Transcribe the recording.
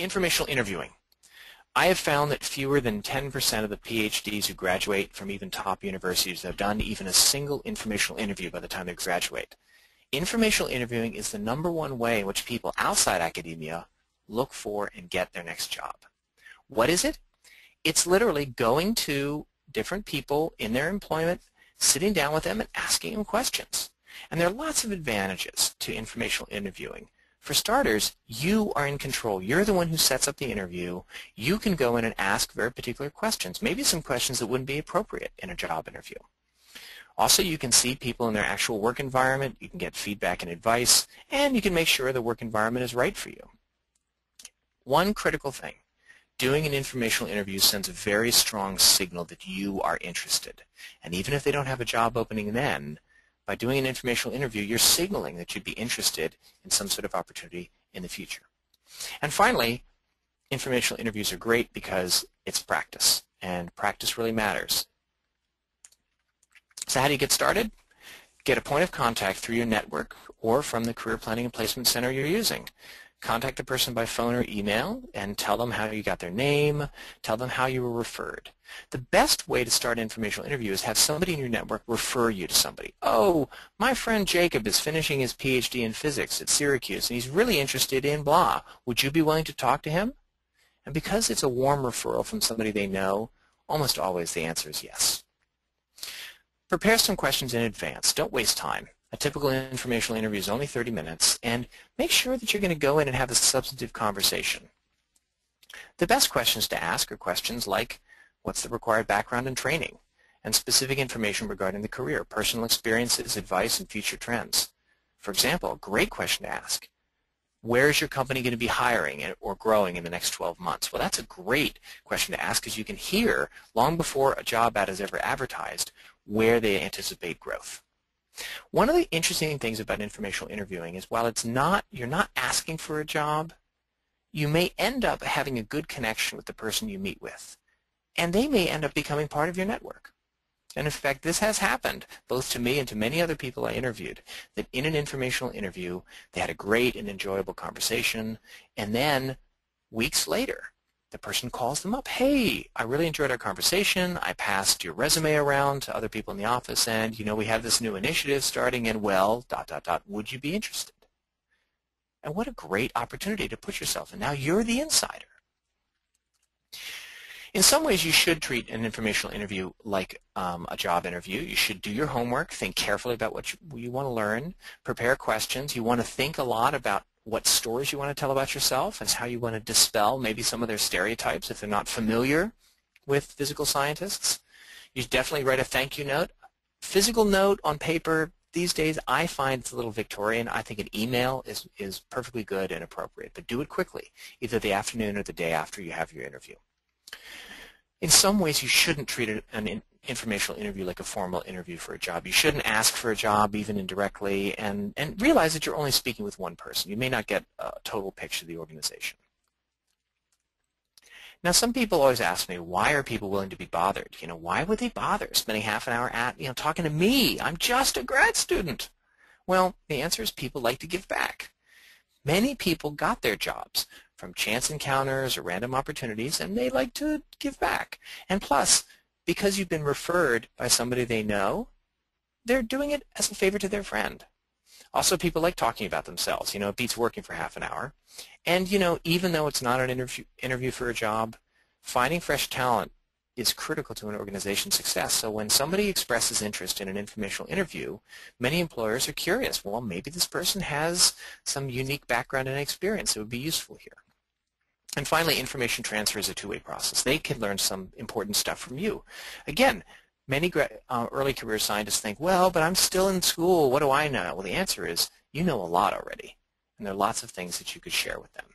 informational interviewing. I have found that fewer than 10% of the PhDs who graduate from even top universities have done even a single informational interview by the time they graduate. Informational interviewing is the number one way in which people outside academia look for and get their next job. What is it? It's literally going to different people in their employment, sitting down with them and asking them questions. And there are lots of advantages to informational interviewing. For starters, you are in control. You're the one who sets up the interview. You can go in and ask very particular questions, maybe some questions that wouldn't be appropriate in a job interview. Also, you can see people in their actual work environment, you can get feedback and advice, and you can make sure the work environment is right for you. One critical thing, doing an informational interview sends a very strong signal that you are interested. And even if they don't have a job opening then, by doing an informational interview, you're signaling that you'd be interested in some sort of opportunity in the future. And finally, informational interviews are great because it's practice, and practice really matters. So how do you get started? Get a point of contact through your network or from the Career Planning and Placement Center you're using contact the person by phone or email and tell them how you got their name, tell them how you were referred. The best way to start an informational interview is have somebody in your network refer you to somebody. Oh, my friend Jacob is finishing his PhD in physics at Syracuse and he's really interested in blah. Would you be willing to talk to him? And because it's a warm referral from somebody they know, almost always the answer is yes. Prepare some questions in advance. Don't waste time. A typical informational interview is only 30 minutes, and make sure that you're going to go in and have a substantive conversation. The best questions to ask are questions like, what's the required background and training, and specific information regarding the career, personal experiences, advice, and future trends. For example, a great question to ask, where is your company going to be hiring or growing in the next 12 months? Well, that's a great question to ask because you can hear long before a job ad is ever advertised where they anticipate growth. One of the interesting things about informational interviewing is while it's not, you're not asking for a job, you may end up having a good connection with the person you meet with. And they may end up becoming part of your network. And in fact, this has happened both to me and to many other people I interviewed, that in an informational interview, they had a great and enjoyable conversation, and then weeks later, the person calls them up, hey, I really enjoyed our conversation. I passed your resume around to other people in the office, and, you know, we have this new initiative starting, and, well, dot, dot, dot, would you be interested? And what a great opportunity to put yourself in. Now you're the insider. In some ways, you should treat an informational interview like um, a job interview. You should do your homework, think carefully about what you, you want to learn, prepare questions. You want to think a lot about what stories you want to tell about yourself and how you want to dispel maybe some of their stereotypes if they're not familiar with physical scientists. You definitely write a thank you note. Physical note on paper, these days I find it's a little Victorian. I think an email is, is perfectly good and appropriate, but do it quickly, either the afternoon or the day after you have your interview. In some ways, you shouldn't treat an informational interview like a formal interview for a job. You shouldn't ask for a job even indirectly and, and realize that you're only speaking with one person. You may not get a total picture of the organization. Now, some people always ask me, why are people willing to be bothered? You know, why would they bother spending half an hour at, you know, talking to me? I'm just a grad student. Well, the answer is people like to give back. Many people got their jobs from chance encounters or random opportunities, and they like to give back. And plus, because you've been referred by somebody they know, they're doing it as a favor to their friend. Also, people like talking about themselves. You know, it beats working for half an hour. And, you know, even though it's not an interview, interview for a job, finding fresh talent is critical to an organization's success. So when somebody expresses interest in an informational interview, many employers are curious, well, maybe this person has some unique background and experience that would be useful here. And finally, information transfer is a two-way process. They can learn some important stuff from you. Again, many uh, early career scientists think, well, but I'm still in school. What do I know? Well, the answer is you know a lot already, and there are lots of things that you could share with them.